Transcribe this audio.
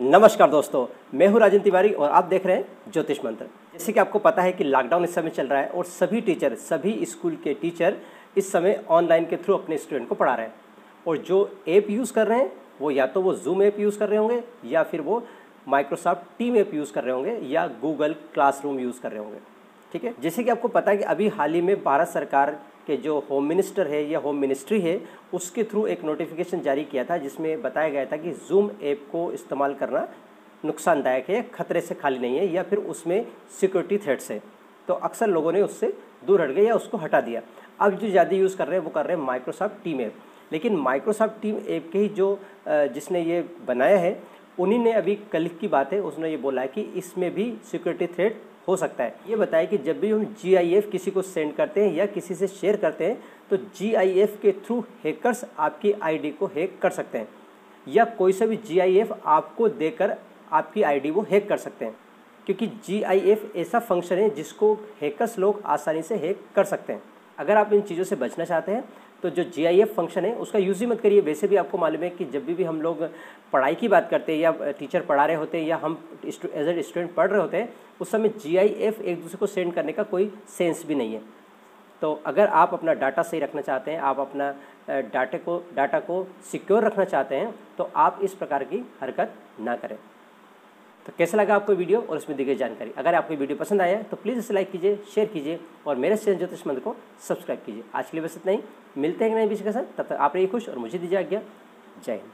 नमस्कार दोस्तों, मैं हूँ राजन तिवारी और आप देख रहे हैं ज्योतिष मंत्र। जैसे कि आपको पता है कि लॉकडाउन इस समय चल रहा है और सभी टीचर सभी स्कूल के टीचर इस समय ऑनलाइन के थ्रू अपने स्टूडेंट को पढ़ा रहे हैं। और जो ऐप यूज़ कर रहे हैं, वो या तो वो जूम ऐप यूज़ कर रहे होंगे या फिर वो माइक्रोसॉफ्ट टीम ऐप यूज़ कर रहे होंगे या गूगल क्लासरूम यूज़ कर रहे होंगे। ठीक है? जैसे कि आपको पता है कि अभी हाल ही में भारत सरकार के जो होम मिनिस्टर है, या होम मिनिस्ट्री है, उसके थ्रू एक नोटिफिकेशन जारी किया था, जिसमें बताया गया था कि जूम ऐप को इस्तेमाल करना नुकसानदायक है, खतरे से खाली नहीं है, या फिर उसमें सिक्योरिटी थ्रेट्स है। तो अक्सर लोगों ने उससे दूर हट गए या उसको हटा दिया। अब जो ज़्यादा यूज़ कर रहे हैं, वो कर रहे हैं माइक्रोसॉफ्ट टीम ऐप लेकिन माइक्रोसॉफ्ट टीम ऐप के ही जो जिसने ये बनाया है, उन्हीं ने अभी कल की बात है, उसने ये बोला है कि इसमें भी सिक्योरिटी थ्रेट हो सकता है। ये बताएँ कि जब भी हम GIF किसी को सेंड करते हैं या किसी से शेयर करते हैं तो GIF के थ्रू हैकर्स आपकी आईडी को हैक कर सकते हैं। या कोई सा भी GIF आपको देकर आपकी आईडी वो हैक कर सकते हैं। क्योंकि GIF ऐसा फ़ंक्शन है जिसको हैकर्स लोग आसानी से हैक कर सकते हैं। अगर आप इन चीज़ों से बचना चाहते हैं तो जो GIF फ़ंक्शन है, उसका यूज़ ही मत करिए। वैसे भी आपको मालूम है कि जब भी भी हम लोग पढ़ाई की बात करते हैं या टीचर पढ़ा रहे होते हैं या हम एज ए स्टूडेंट पढ़ रहे होते हैं, उस समय GIF एक दूसरे को सेंड करने का कोई सेंस भी नहीं है। तो अगर आप अपना डाटा सही रखना चाहते हैं, आप अपना डाटे को डाटा को सिक्योर रखना चाहते हैं तो आप इस प्रकार की हरकत ना करें। तो कैसा लगा आपको वीडियो और उसमें दी गई जानकारी? अगर आपको वीडियो पसंद आया तो प्लीज़ इसे लाइक कीजिए शेयर कीजिए और मेरे चैनल ज्योतिष मंद को सब्सक्राइब कीजिए। आज के लिए बस इतना ही। मिलते हैं नए विषय के साथ। तब तक आप रहिए खुश और मुझे दीजिए आज्ञा। जय हिंद।